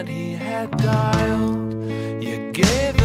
what he had dialed. You gave